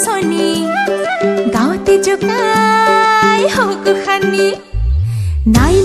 Sony गाउँती जो काय हो खानी नाइ